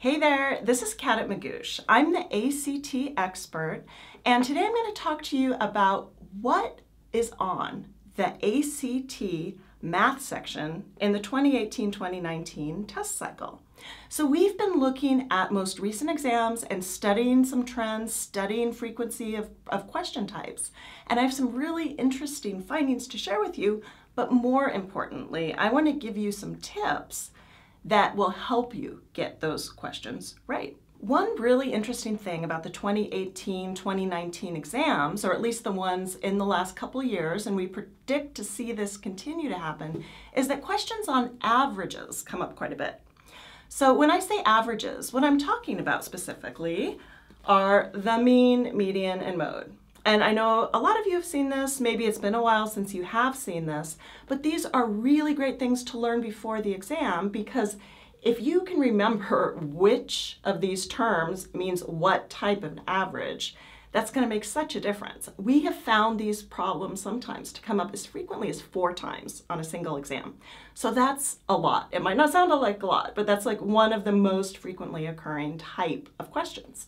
Hey there, this is Kat at Magoosh. I'm the ACT expert, and today I'm going to talk to you about what is on the ACT math section in the 2018-2019 test cycle. So we've been looking at most recent exams and studying some trends, studying frequency of, of question types. And I have some really interesting findings to share with you, but more importantly, I want to give you some tips that will help you get those questions right. One really interesting thing about the 2018-2019 exams, or at least the ones in the last couple years, and we predict to see this continue to happen, is that questions on averages come up quite a bit. So when I say averages, what I'm talking about specifically are the mean, median, and mode. And I know a lot of you have seen this, maybe it's been a while since you have seen this, but these are really great things to learn before the exam because if you can remember which of these terms means what type of average, that's going to make such a difference. We have found these problems sometimes to come up as frequently as four times on a single exam. So that's a lot. It might not sound like a lot, but that's like one of the most frequently occurring type of questions.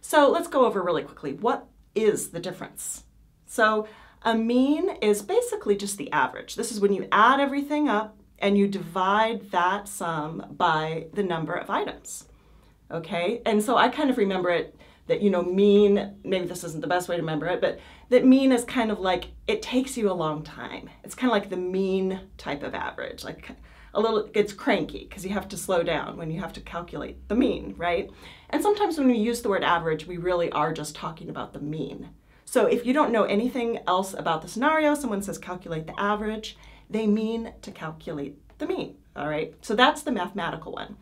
So let's go over really quickly. What is the difference? So a mean is basically just the average. This is when you add everything up and you divide that sum by the number of items. Okay, and so I kind of remember it that, you know, mean, maybe this isn't the best way to remember it, but that mean is kind of like, it takes you a long time. It's kind of like the mean type of average, like a little, it's cranky because you have to slow down when you have to calculate the mean, right? And sometimes when we use the word average, we really are just talking about the mean. So if you don't know anything else about the scenario, someone says calculate the average, they mean to calculate the mean, all right? So that's the mathematical one.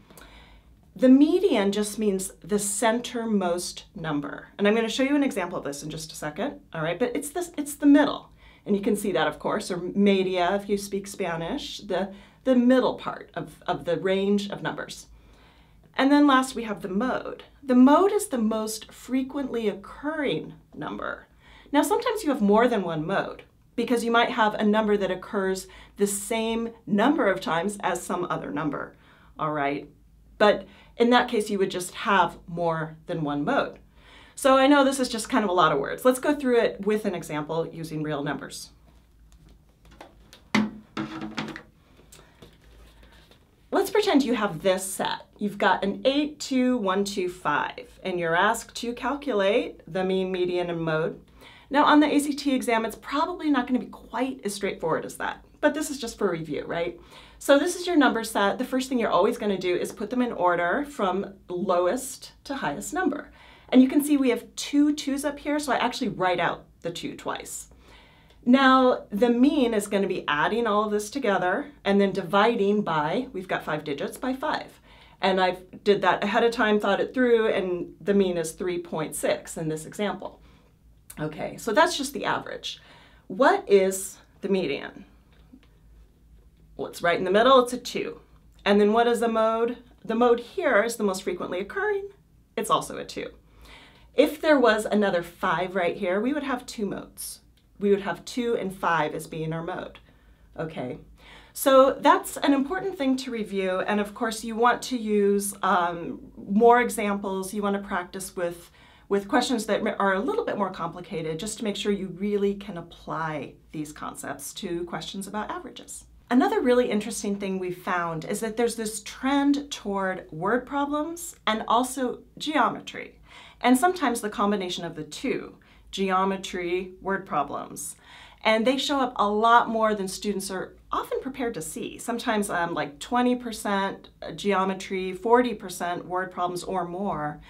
The median just means the centermost number. And I'm going to show you an example of this in just a second, all right? But it's, this, it's the middle. And you can see that, of course, or media if you speak Spanish, the, the middle part of, of the range of numbers. And then last we have the mode. The mode is the most frequently occurring number. Now sometimes you have more than one mode because you might have a number that occurs the same number of times as some other number, all right? But in that case, you would just have more than one mode. So I know this is just kind of a lot of words. Let's go through it with an example using real numbers. Let's pretend you have this set. You've got an 8, 2, 1, 2, 5, and you're asked to calculate the mean, median, and mode. Now on the ACT exam, it's probably not going to be quite as straightforward as that, but this is just for review, right? So this is your number set. The first thing you're always going to do is put them in order from lowest to highest number. And you can see we have two twos up here, so I actually write out the two twice. Now, the mean is going to be adding all of this together and then dividing by, we've got five digits, by five. And I did that ahead of time, thought it through, and the mean is 3.6 in this example. Okay, so that's just the average. What is the median? Well, it's right in the middle, it's a two. And then what is the mode? The mode here is the most frequently occurring. It's also a two. If there was another five right here, we would have two modes. We would have two and five as being our mode. Okay, so that's an important thing to review. And of course, you want to use um, more examples. You want to practice with with questions that are a little bit more complicated just to make sure you really can apply these concepts to questions about averages. Another really interesting thing we've found is that there's this trend toward word problems and also geometry, and sometimes the combination of the two, geometry, word problems. And they show up a lot more than students are often prepared to see. Sometimes um, like 20% geometry, 40% word problems or more.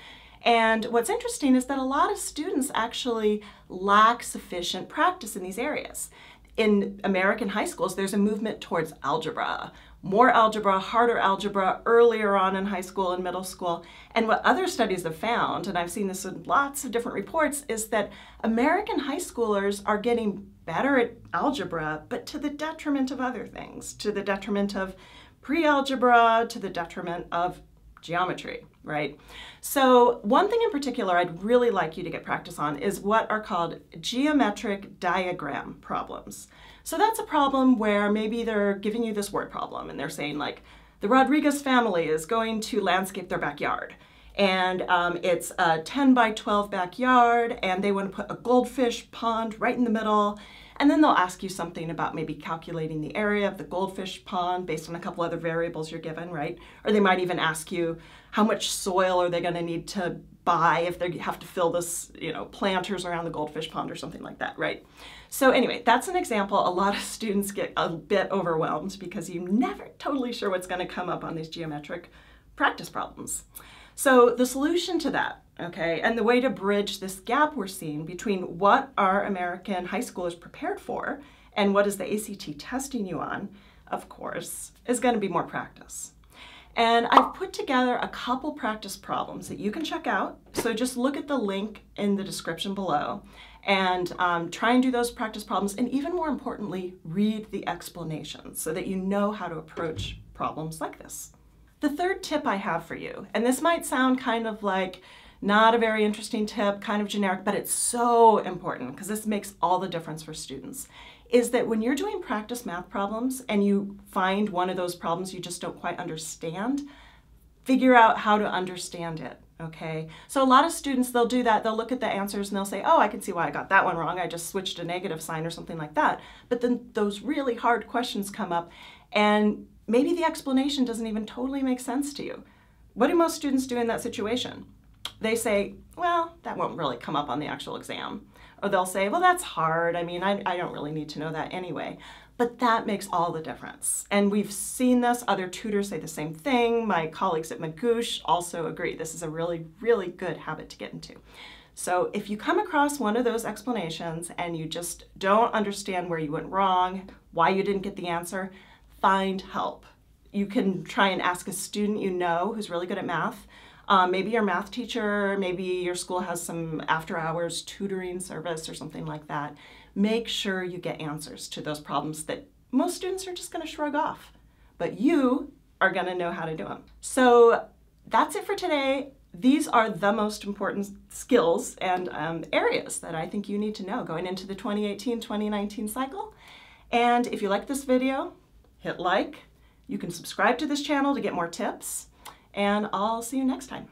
And what's interesting is that a lot of students actually lack sufficient practice in these areas. In American high schools, there's a movement towards algebra, more algebra, harder algebra earlier on in high school and middle school. And what other studies have found, and I've seen this in lots of different reports, is that American high schoolers are getting better at algebra, but to the detriment of other things, to the detriment of pre-algebra, to the detriment of geometry, right? So one thing in particular I'd really like you to get practice on is what are called geometric diagram problems. So that's a problem where maybe they're giving you this word problem and they're saying like, the Rodriguez family is going to landscape their backyard. And um, it's a 10 by 12 backyard, and they want to put a goldfish pond right in the middle. And then they'll ask you something about maybe calculating the area of the goldfish pond based on a couple other variables you're given, right? Or they might even ask you how much soil are they going to need to buy if they have to fill this, you know, planters around the goldfish pond or something like that, right? So anyway, that's an example. A lot of students get a bit overwhelmed because you're never totally sure what's going to come up on these geometric practice problems. So the solution to that, okay, and the way to bridge this gap we're seeing between what our American high school is prepared for and what is the ACT testing you on, of course, is going to be more practice. And I've put together a couple practice problems that you can check out. So just look at the link in the description below and um, try and do those practice problems. And even more importantly, read the explanations so that you know how to approach problems like this. The third tip I have for you, and this might sound kind of like not a very interesting tip, kind of generic, but it's so important because this makes all the difference for students, is that when you're doing practice math problems and you find one of those problems you just don't quite understand, figure out how to understand it, okay? So a lot of students, they'll do that, they'll look at the answers and they'll say, oh, I can see why I got that one wrong, I just switched a negative sign or something like that. But then those really hard questions come up and maybe the explanation doesn't even totally make sense to you. What do most students do in that situation? They say, well, that won't really come up on the actual exam. Or they'll say, well, that's hard. I mean, I, I don't really need to know that anyway. But that makes all the difference. And we've seen this. Other tutors say the same thing. My colleagues at Magoosh also agree. This is a really, really good habit to get into. So if you come across one of those explanations and you just don't understand where you went wrong, why you didn't get the answer, find help. You can try and ask a student you know who's really good at math. Um, maybe your math teacher, maybe your school has some after hours tutoring service or something like that. Make sure you get answers to those problems that most students are just going to shrug off, but you are going to know how to do them. So that's it for today. These are the most important skills and um, areas that I think you need to know going into the 2018-2019 cycle. And if you like this video, hit like. You can subscribe to this channel to get more tips, and I'll see you next time.